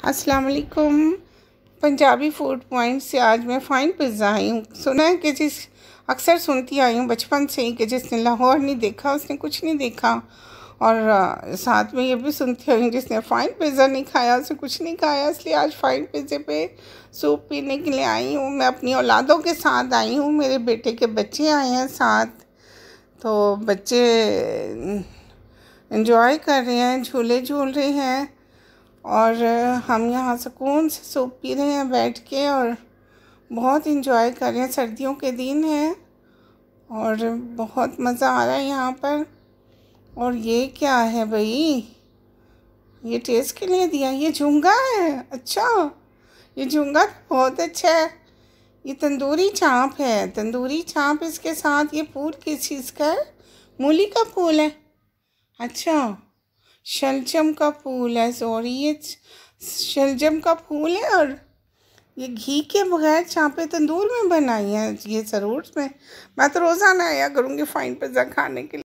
अस्सलाम वालेकुम Punjabi food point से आज मैं फ़ाइन पिज़्ज़ा आई हूँ। सुना है कि जिस अक्सर सुनती आई हूँ बचपन से ही कि जिसने लाहौर नहीं देखा, उसने कुछ नहीं देखा। और साथ में ये भी सुनती आई हूँ जिसने फ़ाइन पिज़्ज़ा नहीं खाया, उसने कुछ नहीं खाया, इसलिए आज फ़ाइन पिज़्ज़े पे सूप पीने के लिए आई हूँ। मैं अपनी औलादों के साथ आई हूँ, मेरे बेटे के बच्चे आए हैं साथ। तो बच्चे इन्जॉय कर रहे हैं, झूले झूल रहे हैं। और हम यहाँ सुकून से सूप पी रहे हैं, बैठ के और बहुत इंजॉय कर रहे हैं। सर्दियों के दिन हैं और बहुत मज़ा आ रहा है यहाँ पर। और ये क्या है भाई? ये टेस्ट के लिए दिया ये झुंगा है? अच्छा ये झुंगा तो बहुत अच्छा है। ये तंदूरी चाँप है। तंदूरी चाँप इसके साथ ये फूल किस चीज़ का है? मूली का फूल है। अच्छा। शलजम का फूल है, सॉरी, ये शलजम का फूल है और ये घी के बगैर चाँपे तंदूर में बनाई है, ये ज़रूर में, मैं तो रोज़ाना आया करूँगी फ़ाइन पिज़्ज़ा खाने के लिए।